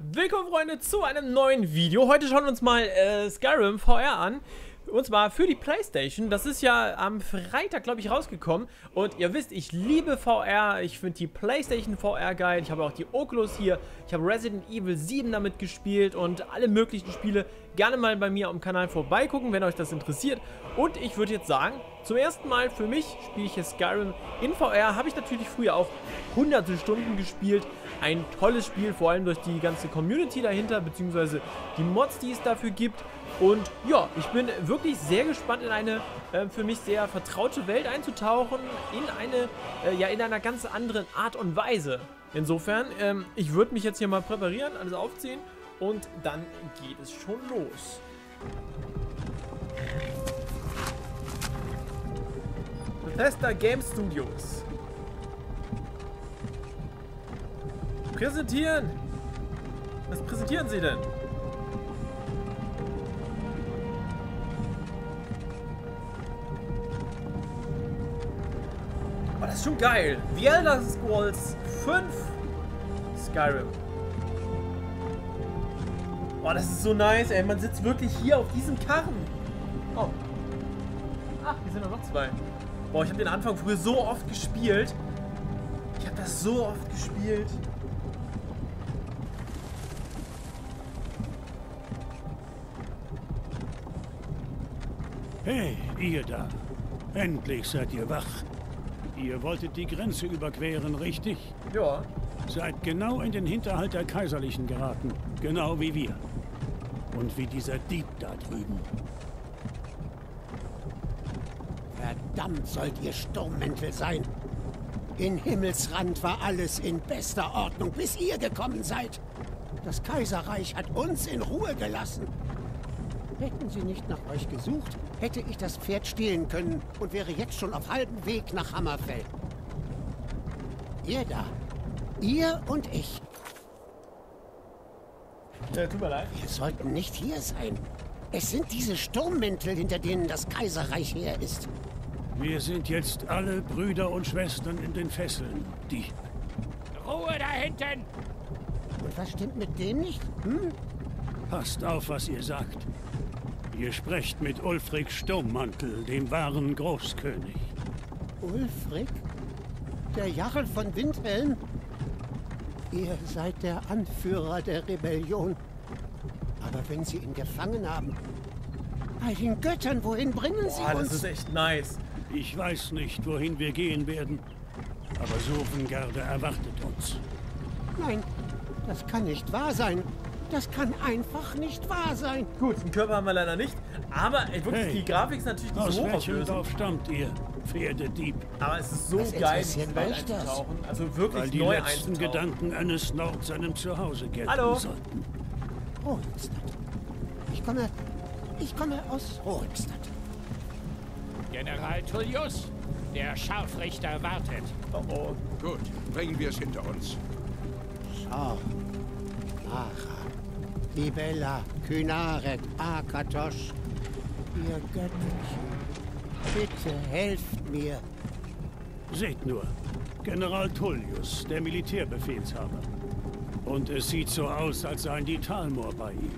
Willkommen Freunde zu einem neuen Video. Heute schauen wir uns mal äh, Skyrim VR an. Und zwar für die Playstation. Das ist ja am Freitag, glaube ich, rausgekommen. Und ihr wisst, ich liebe VR. Ich finde die Playstation VR geil. Ich habe auch die Oculus hier. Ich habe Resident Evil 7 damit gespielt und alle möglichen Spiele. Gerne mal bei mir am Kanal vorbeigucken, wenn euch das interessiert. Und ich würde jetzt sagen, zum ersten Mal für mich spiele ich hier Skyrim in VR. Habe ich natürlich früher auch hunderte Stunden gespielt. Ein tolles Spiel, vor allem durch die ganze Community dahinter, beziehungsweise die Mods, die es dafür gibt. Und ja, ich bin wirklich sehr gespannt, in eine äh, für mich sehr vertraute Welt einzutauchen, in eine, äh, ja, in einer ganz anderen Art und Weise. Insofern, ähm, ich würde mich jetzt hier mal präparieren, alles aufziehen und dann geht es schon los. Bethesda Game Studios. Präsentieren! Was präsentieren Sie denn? Oh, das ist schon geil. The Elder Scrolls 5 Skyrim. Oh, das ist so nice, ey. Man sitzt wirklich hier auf diesem Karren. Oh. Ach, hier sind noch zwei. Boah, ich habe den Anfang früher so oft gespielt. Ich habe das so oft gespielt. Hey, ihr da. Endlich seid ihr wach. Ihr wolltet die Grenze überqueren, richtig? Ja. Seid genau in den Hinterhalt der Kaiserlichen geraten. Genau wie wir. Und wie dieser Dieb da drüben. Verdammt sollt ihr Sturmmäntel sein. In Himmelsrand war alles in bester Ordnung, bis ihr gekommen seid. Das Kaiserreich hat uns in Ruhe gelassen. Hätten sie nicht nach euch gesucht, hätte ich das Pferd stehlen können und wäre jetzt schon auf halbem Weg nach Hammerfell. Ihr da. Ihr und ich. Ja, tut mir leid. Wir sollten nicht hier sein. Es sind diese Sturmmäntel, hinter denen das Kaiserreich her ist. Wir sind jetzt alle Brüder und Schwestern in den Fesseln. Die. Ruhe da hinten! Und was stimmt mit dem nicht? Hm? Passt auf, was ihr sagt. Ihr sprecht mit Ulfric Sturmmantel, dem wahren Großkönig. Ulfric? Der Jarl von Windhelm? Ihr seid der Anführer der Rebellion. Aber wenn sie ihn gefangen haben... Bei den Göttern, wohin bringen sie Boah, das uns? ist echt nice. Ich weiß nicht, wohin wir gehen werden, aber Sofengarde erwartet uns. Nein, das kann nicht wahr sein. Das kann einfach nicht wahr sein. Gut, einen Körper haben wir leider nicht. Aber ey, wirklich, Hey. die Grafik ist natürlich nicht Aus so welchem. Dorf stammt ihr, Pferdedieb? Aber es ist so Was geil, in Welt euch das? einzutauchen. Also Weil wirklich die neu letzten. Gedanken eines Nord seinem Zuhause gelten Hallo? sollten. Rohingstadt. Ich komme... Ich komme aus Rohingstadt. General Tullius, der Scharfrichter wartet. Oh oh. Gut, bringen wir es hinter uns. Schau. Mara. Libella. Kynaret. Akatosh. Ihr Götterchen. Bitte helft mir. Seht nur, General Tullius, der Militärbefehlshaber. Und es sieht so aus, als seien die Talmor bei ihm.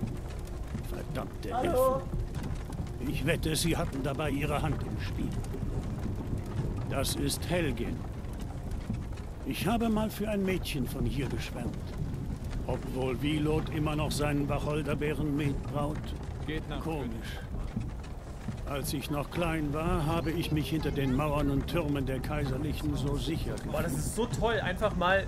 Verdammte Hallo. Elfen. Ich wette, sie hatten dabei ihre Hand im Spiel. Das ist Helgin. Ich habe mal für ein Mädchen von hier geschwärmt. Obwohl Wilot immer noch seinen Wacholderbeerenmet braut. Geht nach Komisch. Als ich noch klein war, habe ich mich hinter den Mauern und Türmen der Kaiserlichen so sicher Boah, das ist so toll, einfach mal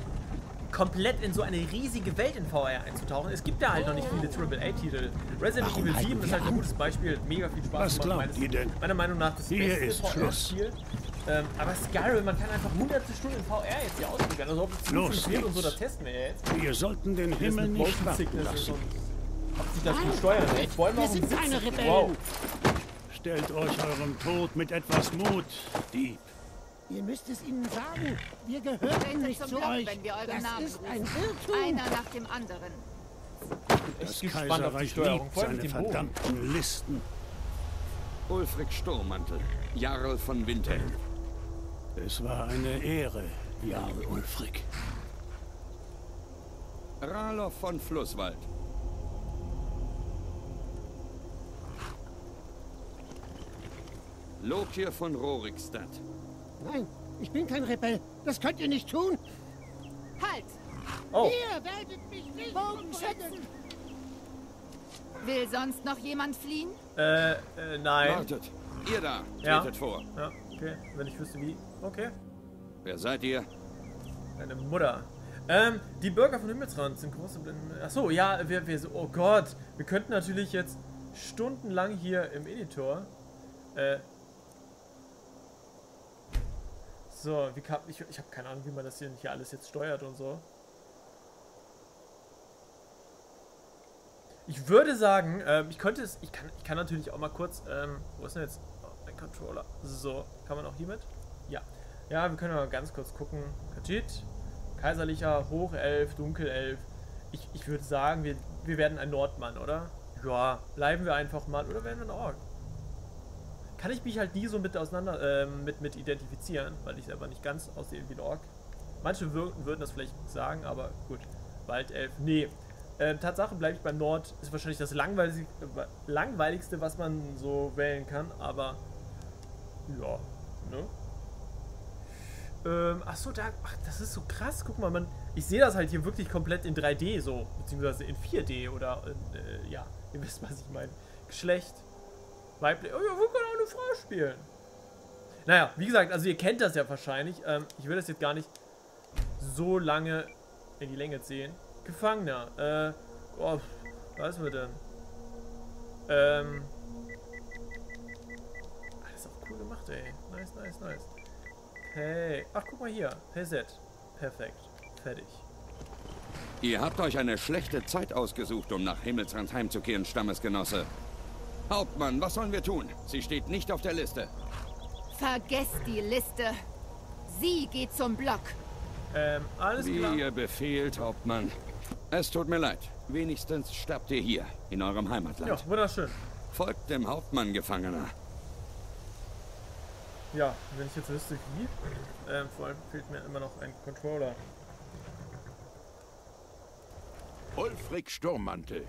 komplett in so eine riesige Welt in VR einzutauchen. Es gibt ja halt noch nicht viele AAA-Titel. Resident Warum Evil halten 7 ist halt ein gutes Beispiel. Mega viel Spaß Was gemacht. glaubt Meines- ihr denn? Meiner Meinung nach das Hier beste ist Schluss. VR-Spiel. Ähm, aber Skyrim, man kann einfach hunderte Stunden in VR jetzt hier ausprobieren. Also ob es Los funktioniert und so, das testen wir jetzt. Wir sollten den Himmel nicht warten lassen. und ob sich das gut steuern lässt. Allem Wir sind Sitzen. keine Rebellen. Wow. Stellt euch eurem Tod mit etwas Mut, Dieb. Ihr müsst es ihnen sagen. Wir gehören nicht zum zu Block, euch. wenn wir eure das Namen ist ein Irrtum. Einer nach dem anderen. Das Kaiserreich Steuerung. liebt seine verdammten Listen. Ulfric Sturmmantel, Jarl von Windhelm. Es war eine Ehre, Jarl Ulfric. Ralof von Flusswald. Lokir von Rorikstadt. Nein, ich bin kein Rebell. Das könnt ihr nicht tun. Halt! Oh, Ihr werdet mich nicht Bogenschützen! Will sonst noch jemand fliehen? äh, äh, nein. Wartet. Ihr da, Ja. tretet vor. Ja, okay. Wenn ich wüsste wie. Okay. Wer seid ihr? Meine Mutter. Ähm, die Bürger von Himmelsrand sind große Blinden. Achso, ja, wir, wir so, oh Gott. Wir könnten natürlich jetzt stundenlang hier im Editor. Äh. So, wie kann. Ich, ich habe keine Ahnung, wie man das hier, hier alles jetzt steuert und so. Ich würde sagen, ähm, ich könnte es. Ich kann, ich kann natürlich auch mal kurz. Ähm, wo ist denn jetzt mein Controller? So, kann man auch hiermit? Ja. Ja, wir können mal ganz kurz gucken. Kajit, Kaiserlicher, Hochelf, Dunkelelf. Ich, ich würde sagen, wir, wir werden ein Nordmann, oder? Ja, bleiben wir einfach mal. Oder werden wir ein Ork? Kann ich mich halt nie so mit auseinander, ähm, mit, mit identifizieren, weil ich selber nicht ganz aussehe wie ein Ork. Manche wür- würden das vielleicht sagen, aber gut. Waldelf, nee. Ähm, Tatsache bleibe ich beim Nord. Ist wahrscheinlich das langweiligste, langweiligste, was man so wählen kann, aber ja, ne? Ähm, ach so, da, ach, das ist so krass. Guck mal, man, ich sehe das halt hier wirklich komplett in 3D so, beziehungsweise in 4D oder, in, äh, ja, ihr wisst, was ich meine. Geschlecht, weiblich, oh ja, wir können auch eine Frau spielen. Naja, wie gesagt, also ihr kennt das ja wahrscheinlich. Ähm, ich will das jetzt gar nicht so lange in die Länge ziehen. Gefangener, äh, oh, was wir denn? Ähm, ah, das ist auch cool gemacht, ey. Nice, nice, nice. Hey, ach guck mal hier, PZ. Perfekt, fertig. Ihr habt euch eine schlechte Zeit ausgesucht, um nach Himmelsrand heimzukehren, Stammesgenosse. Hauptmann, was sollen wir tun? Sie steht nicht auf der Liste. Vergesst die Liste. Sie geht zum Block. Ähm, alles Wie klar. ihr befehlt, Hauptmann. Es tut mir leid. Wenigstens sterbt ihr hier, in eurem Heimatland. Ja, wunderschön. Folgt dem Hauptmann, Gefangener. Ja, wenn ich jetzt wüsste wie, ähm, vor allem fehlt mir immer noch ein Controller. Ulfric Sturmmantel.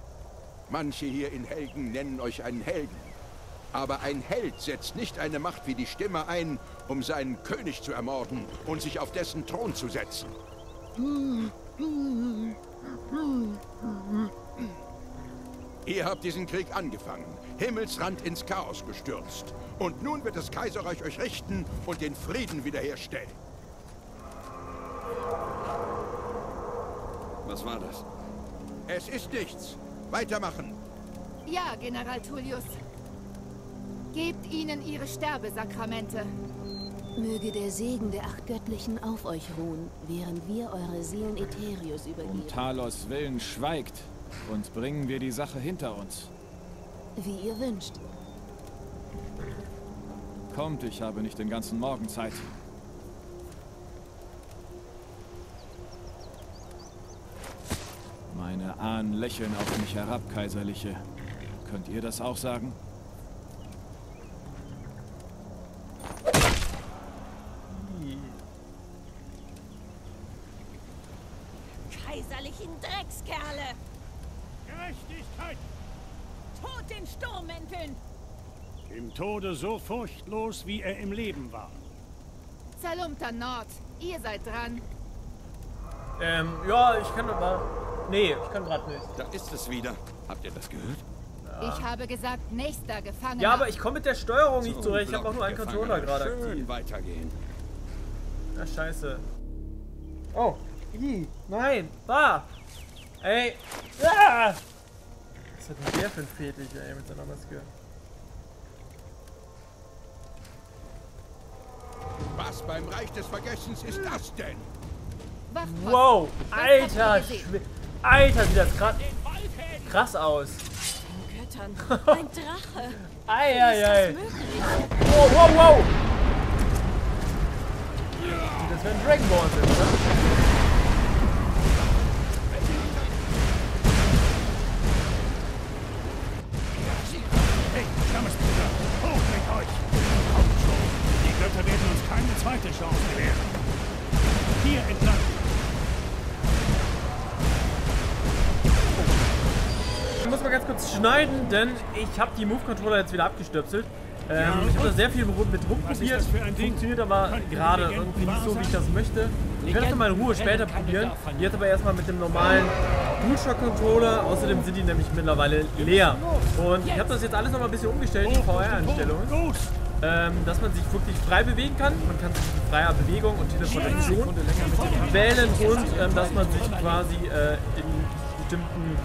Manche hier in Helgen nennen euch einen Helden. Aber ein Held setzt nicht eine Macht wie die Stimme ein, um seinen König zu ermorden und sich auf dessen Thron zu setzen. Ihr habt diesen Krieg angefangen, Himmelsrand ins Chaos gestürzt. Und nun wird das Kaiserreich euch richten und den Frieden wiederherstellen. Was war das? Es ist nichts. Weitermachen. Ja, General Tullius. Gebt ihnen ihre Sterbesakramente. Möge der Segen der acht Göttlichen auf euch ruhen, während wir eure Seelen Eterius Um übergeben. Talos Willen schweigt und bringen wir die Sache hinter uns. Wie ihr wünscht. Kommt, ich habe nicht den ganzen Morgen Zeit. Meine Ahnen lächeln auf mich herab, Kaiserliche. Könnt ihr das auch sagen? Kaiserlichen Dreckskerle! Gerechtigkeit! Tod den Sturmmänteln! Im Tode so furchtlos, wie er im Leben war. Zalumter Nord, ihr seid dran. Ähm, ja, ich kann aber. Nee, ich kann gerade nicht. Da ist es wieder. Habt ihr das gehört? Ich habe gesagt, nächster Gefangener. Ja, aber ich komme mit der Steuerung nicht Zum zurecht. Ich habe auch nur einen Controller gerade Schön aktiv. weitergehen. Ah, scheiße. Oh. I. Nein. Bah. Ey. Ah. Was hat denn der für ein Fetisch, ey, mit seiner Maske? Was beim Reich des Vergessens ist das denn? Wow. Alter. Alter, sieht das grad krass aus. Göttern, ein Drache! Eieiei. Wow, wow, wow. Das wäre ein Dragon Ball sind, oder? Mal ganz kurz schneiden, denn ich habe die Move-Controller jetzt wieder abgestöpselt. Ähm, ich habe da sehr viel mit rumprobiert, funktioniert aber gerade irgendwie nicht so, wie ich das möchte. Ich werde das mal in Ruhe später probieren. Jetzt aber erstmal mit dem normalen DualShock-Controller. Außerdem sind die nämlich mittlerweile leer. Und ich habe das jetzt alles nochmal ein bisschen umgestellt, die VR-Einstellungen. Ähm, dass man sich wirklich frei bewegen kann. Man kann sich in freier Bewegung und Teleportation wählen und ähm, dass man sich quasi äh, in bestimmten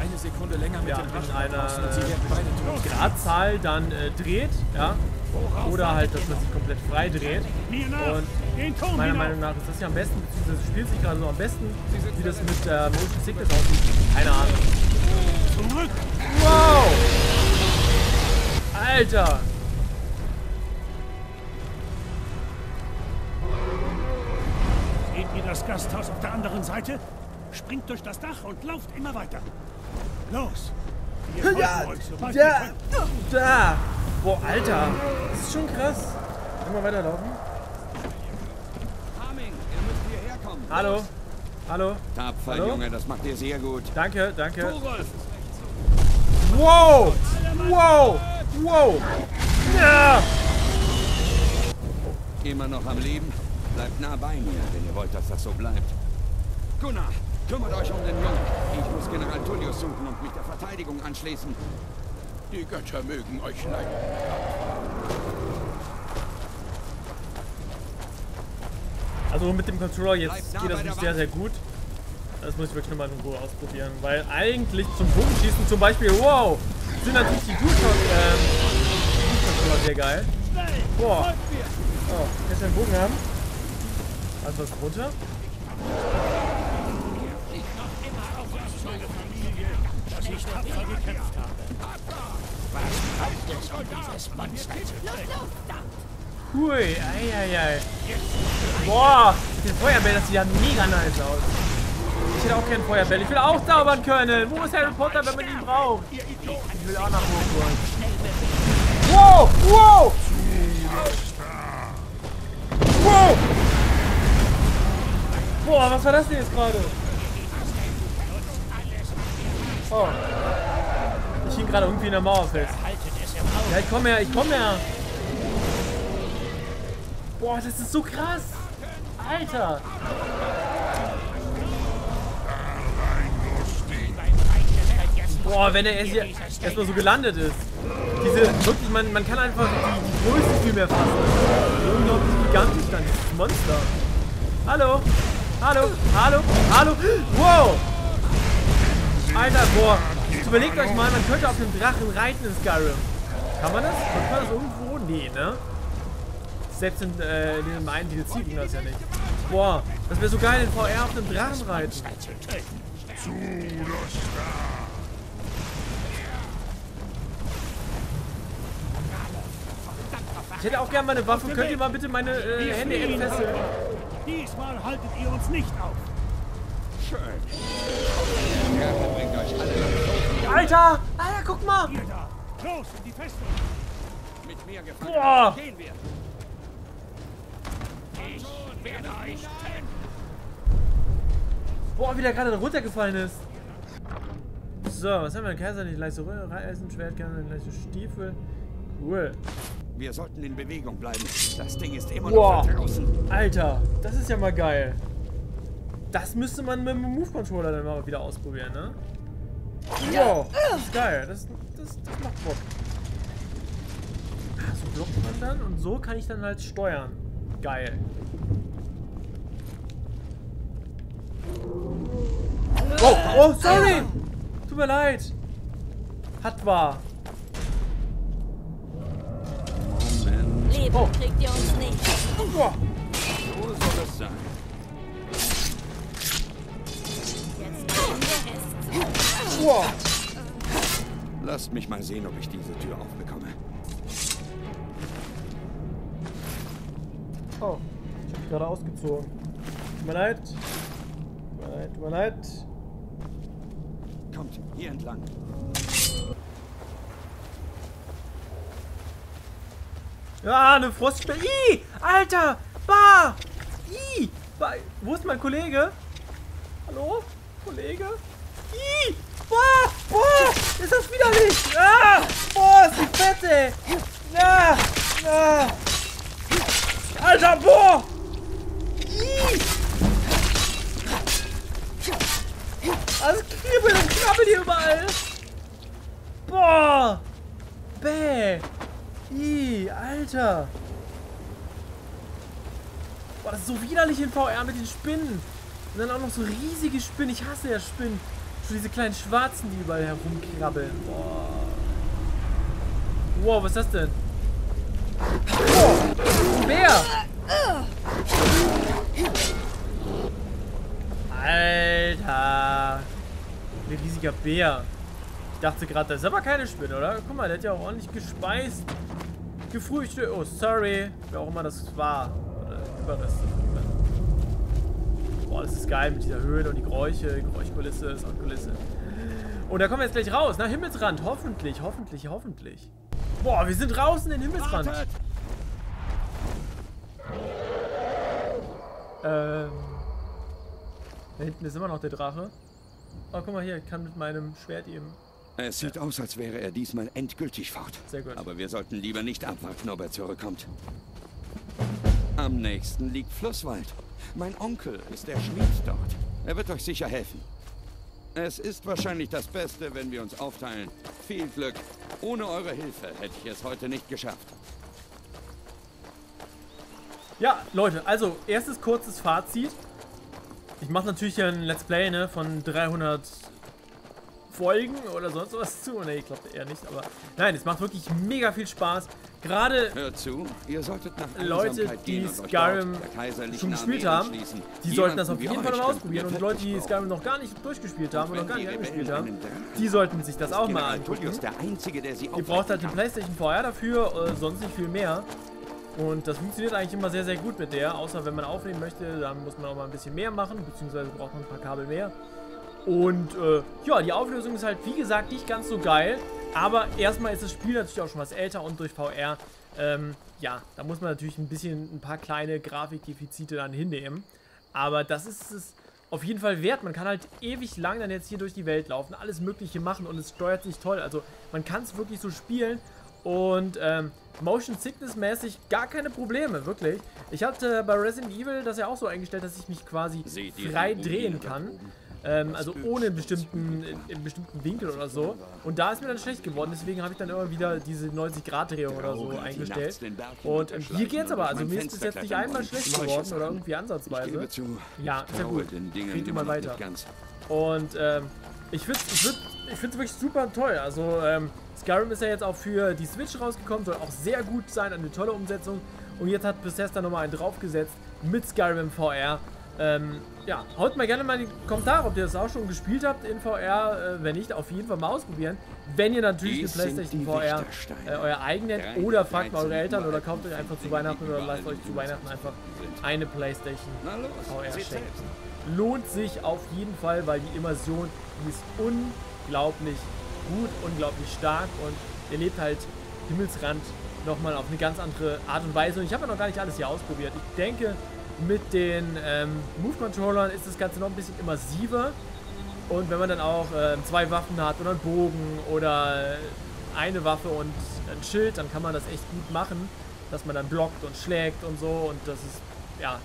Eine Sekunde länger mit ja, dem in einer. Gradzahl dann äh, dreht, ja. Oder halt, dass man sich komplett frei dreht. Und meiner! Meinung nach ist das ja am besten, beziehungsweise spielt sich gerade so am besten, wie das mit äh, Motion Sickness aussieht. Keine Ahnung. Zurück! Wow! Alter! Seht ihr das Gasthaus auf der anderen Seite? Springt durch das Dach und lauft immer weiter. Los! Wir Ja, ja, wir können. da! Boah, Alter! Das ist schon krass. Weiterlaufen. Müsst hierher kommen. Hallo? Hallo? Tapfer, Hallo? Junge, das macht ihr sehr gut. Danke, danke. Wow! Wow! Wow! Ja! Immer noch am Leben? Bleibt nah bei mir, wenn ihr wollt, dass das so bleibt. Gunnar, kümmert euch um den Jungen. Ich muss General Tullius suchen und mich der Verteidigung anschließen. Die Götter mögen euch leiden. Also mit dem Controller jetzt geht das nicht sehr, sehr gut. Das muss ich wirklich nochmal in Ruhe ausprobieren. Weil eigentlich zum Bogenschießen zum Beispiel, wow, sind natürlich die DualShock ähm, sehr geil. Boah. Oh, du einen Bogen haben? Also was runter? Dass ich tapfer gekämpft habe. Hui, eieiei. Boah, der Feuerbell, das sieht ja mega nice aus. Ich hätte auch keinen Feuerbell. Ich will auch zaubern können. Wo ist Harry Potter, wenn man ihn braucht? Ich will auch nach Hogwarts. Wow, wow! Wow! Boah, was war das denn jetzt gerade? Oh. Ich hing gerade irgendwie in der Mauer fest. Ja, ich komm her, ich komm her. Boah, das ist so krass. Alter. Boah, wenn er erst hier erstmal so gelandet ist. Diese, wirklich, man, man kann einfach die, die Größe viel mehr fassen. So unglaublich gigantisch dann, dieses Monster. Hallo? Hallo? Hallo? Hallo? Wow! Alter, boah. Überlegt euch mal, man könnte auf einem Drachen reiten in Skyrim. Kann man das? Kann man das irgendwo? Nee, ne? Selbst in, äh, in diesem einen DLC ging das ja nicht. Boah, das wäre so geil, in VR auf einem Drachen reiten. Ich hätte auch gerne meine Waffe. Könnt ihr mal bitte meine äh, Hände entfesseln? Diesmal haltet ihr uns nicht auf. Schön. Alter! Alter, guck mal! Los in die Festung. mit mir gefangen. Boah! Gehen wir. Ich werde euch töten. Boah, wie der gerade runtergefallen ist. So, was haben wir denn? Kaiserlich leichte Röhre, Eisenschwert, gerne leichte Stiefel. Cool. Wir sollten in Bewegung bleiben. Das Ding ist immer Boah. noch draußen. Alter, das ist ja mal geil. Das müsste man mit dem Move-Controller dann mal wieder ausprobieren, ne? Wow, das ist geil. Das, das, das macht Bock. Ah, So blockt man dann und so kann ich dann halt steuern. Geil. Oh, oh, sorry! Tut mir leid. Hat war. Leben Oh. kriegt ihr uns nicht. Boah. wo soll es sein? Boah. Lasst mich mal sehen, ob ich diese Tür aufbekomme. Oh, ich hab gerade ausgezogen. Tut mir leid. Tut mir leid, tut mir leid. Kommt, hier entlang. Ja, eine Frostspinne. Ih, Alter! Bah! Ih! Bah. Wo ist mein Kollege? Hallo? Kollege? Ih! Bah! Bah! das, ey? Na, na. Alter, boah! Ih. Also kribbelt und knabbelt hier überall. Boah! Bäh! Ih, Alter! Boah, das ist so widerlich in VR mit den Spinnen. Und dann auch noch so riesige Spinnen. Ich hasse ja Spinnen. Schon diese kleinen Schwarzen, die überall herumkrabbeln. Boah. Wow, was ist das denn? Oh, ein Bär! Alter! Ein riesiger Bär. Ich dachte gerade, das ist aber keine Spinne, oder? Guck mal, der hat ja auch ordentlich gespeist. Gefrühstückt. Oh, sorry. Wer auch immer das war. Oder Überreste. Boah, das ist geil mit dieser Höhle und die Geräusche, Geräuschkulisse, Soundkulisse. Und da kommen wir jetzt gleich raus, nach Himmelsrand. Hoffentlich, hoffentlich, hoffentlich. Boah, wir sind draußen in Himmelsrand. Ähm. Da hinten ist immer noch der Drache. Oh, guck mal hier, ich kann mit meinem Schwert eben. Es sieht aus, als wäre er diesmal endgültig fort. Sehr gut. Aber wir sollten lieber nicht abwarten, ob er zurückkommt. Am nächsten liegt Flusswald. Mein Onkel ist der Schmied dort. Er wird euch sicher helfen. Es ist wahrscheinlich das Beste, wenn wir uns aufteilen. Viel Glück. Ohne eure Hilfe hätte ich es heute nicht geschafft. Ja, Leute, also erstes kurzes Fazit. Ich mache natürlich ein Let's Play ne, von 300 Folgen oder sonst was zu. Ne, ich glaube eher nicht, aber nein, es macht wirklich mega viel Spaß. Gerade Leute, die und Skyrim schon gespielt haben, die sollten das auf jeden Fall mal ausprobieren. Und Leute, die Skyrim noch gar nicht durchgespielt haben oder Wenn gar nicht angespielt haben, die sollten sich das auch mal angucken. Ihr braucht halt die. PlayStation VR dafür, äh, sonst nicht viel mehr. Und das funktioniert eigentlich immer sehr, sehr gut mit der. Außer wenn man aufnehmen möchte, dann muss man auch mal ein bisschen mehr machen, beziehungsweise braucht man ein paar Kabel mehr. Und äh, ja, die Auflösung ist halt, wie gesagt, nicht ganz so geil. Aber erstmal ist das Spiel natürlich auch schon was älter und durch VR, ähm, ja, da muss man natürlich ein bisschen ein paar kleine Grafikdefizite dann hinnehmen. Aber das ist es auf jeden Fall wert. Man kann halt ewig lang dann jetzt hier durch die Welt laufen, alles Mögliche machen und es steuert sich toll. Also man kann es wirklich so spielen und ähm, Motion Sickness mäßig gar keine Probleme, wirklich. Ich hatte bei Resident Evil das ja auch so eingestellt, dass ich mich quasi frei drehen kann. Ähm, also ohne einen bestimmten, in, in bestimmten Winkel oder so. Und da ist mir dann schlecht geworden, deswegen habe ich dann immer wieder diese 90-Grad-Drehung oder so Grau, die eingestellt. Und ähm, hier geht's aber, also mir ist bis jetzt nicht einmal schlecht geworden oder irgendwie ansatzweise. Ja, ist ja gut. Geht immer weiter. Und ähm, ich finde ich ich find's wirklich super toll. Also ähm, Skyrim ist ja jetzt auch für die Switch rausgekommen, soll auch sehr gut sein, eine tolle Umsetzung. Und jetzt hat Bethesda nochmal einen draufgesetzt mit Skyrim VR. Ähm, ja, haut mal gerne mal in die Kommentare, ob ihr das auch schon gespielt habt in VR. Äh, wenn nicht, auf jeden Fall mal ausprobieren. Wenn ihr natürlich sind PlayStation die VR äh, euer eigen nennt oder der fragt mal eure 13 Eltern oder kauft euch einfach zu Weihnachten oder lasst euch zu Weihnachten einfach eine PlayStation VR schenken. Lohnt sich auf jeden Fall, weil die Immersion, die ist unglaublich gut, unglaublich stark und ihr lebt halt Himmelsrand nochmal auf eine ganz andere Art und Weise. Und ich habe ja noch gar nicht alles hier ausprobiert. Ich denke, mit den ähm, Move-Controllern ist das Ganze noch ein bisschen immersiver. Und wenn man dann auch ähm, zwei Waffen hat oder einen Bogen oder eine Waffe und ein Schild, dann kann man das echt gut machen, dass man dann blockt und schlägt und so. Und das ist, ja,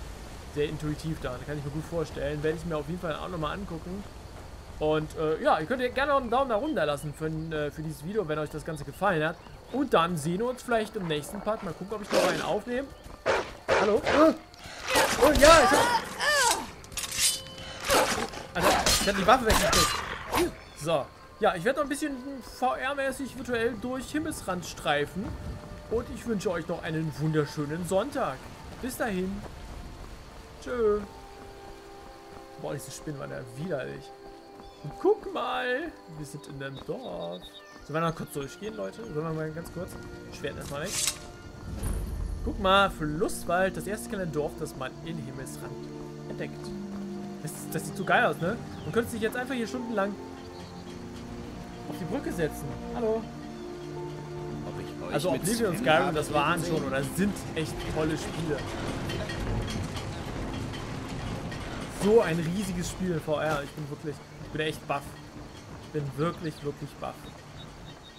sehr intuitiv da. Kann ich mir gut vorstellen. Werde ich mir auf jeden Fall auch nochmal angucken. Und äh, ja, ihr könnt gerne auch einen Daumen nach unten da lassen für, äh, für dieses Video, wenn euch das Ganze gefallen hat. Und dann sehen wir uns vielleicht im nächsten Part. Mal gucken, ob ich noch einen aufnehme. Hallo? Oh, ja, ich hab... Alter, ich hab die Waffe weggekriegt. So. Ja, ich werde noch ein bisschen VR-mäßig virtuell durch Himmelsrand streifen. Und ich wünsche euch noch einen wunderschönen Sonntag. Bis dahin. Tschö. Boah, diese Spinnen waren ja widerlich. Und guck mal, wir sind in einem Dorf. Sollen wir noch kurz durchgehen, Leute? Sollen wir mal ganz kurz? Schwert erstmal weg. Guck mal, Flusswald, das erste kleine Dorf, das man in Himmelsrand entdeckt. Das, das sieht so geil aus, ne? Man könnte sich jetzt einfach hier stundenlang auf die Brücke setzen. Hallo. Also Oblivion und Skyrim, das waren schon oder sind echt tolle Spiele. So ein riesiges Spiel in VR. Ich bin wirklich, ich bin echt baff. Ich bin wirklich, wirklich baff.